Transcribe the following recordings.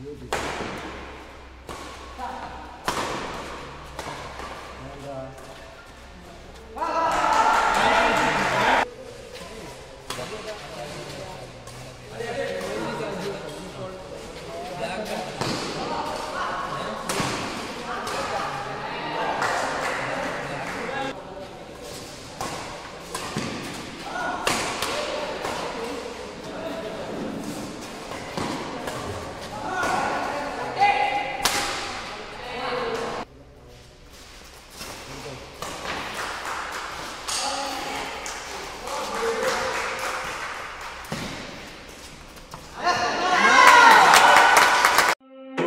We'll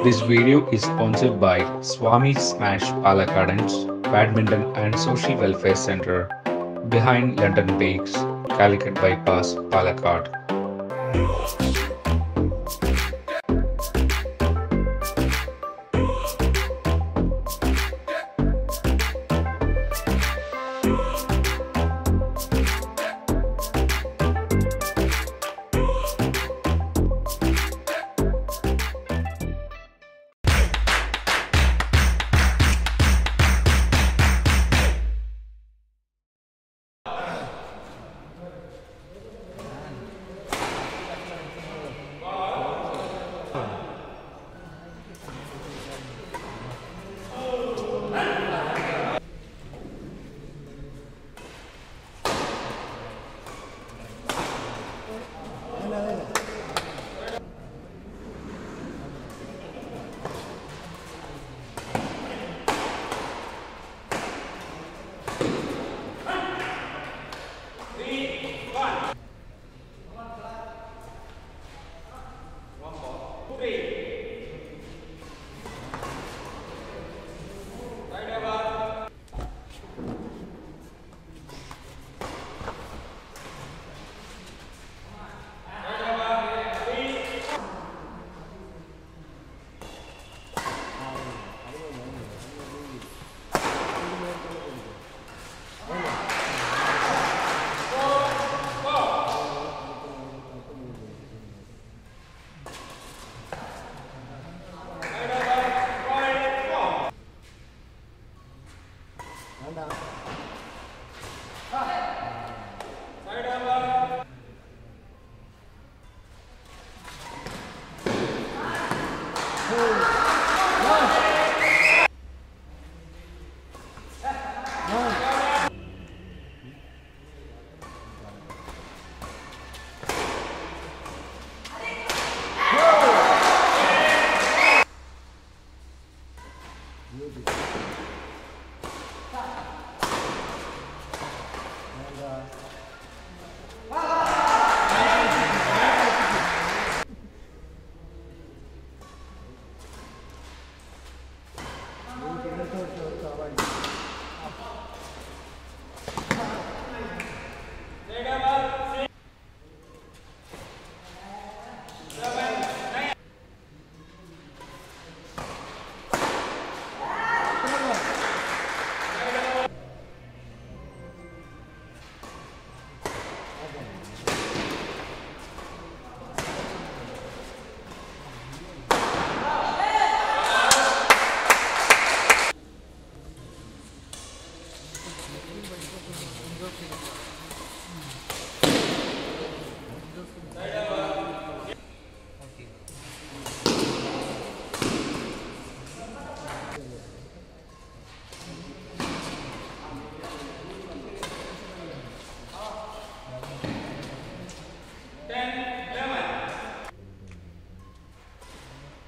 This video is sponsored by Swami Smash Palakkadans Badminton and Social Welfare Center behind London Bakes, Calicut Bypass, Palakkad.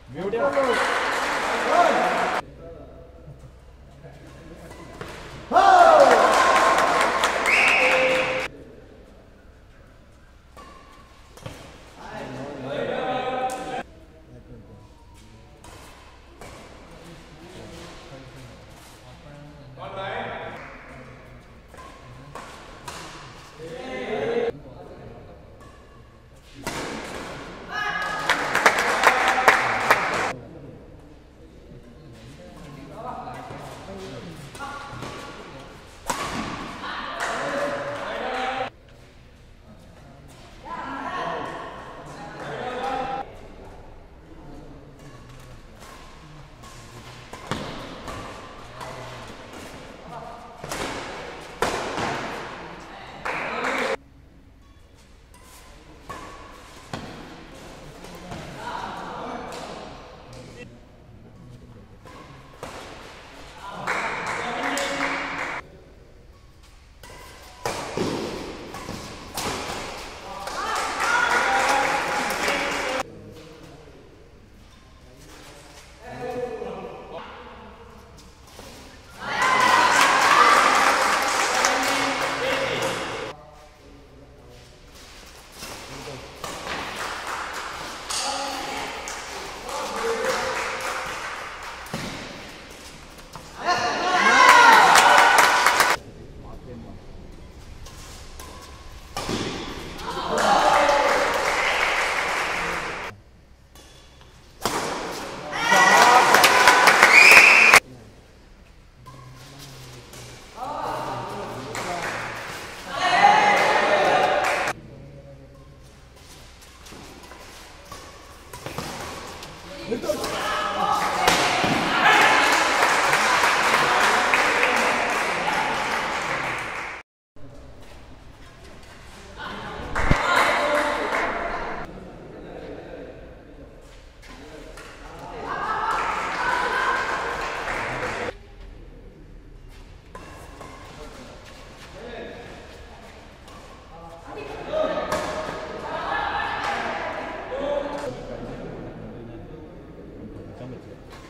Meu Deus! commentary.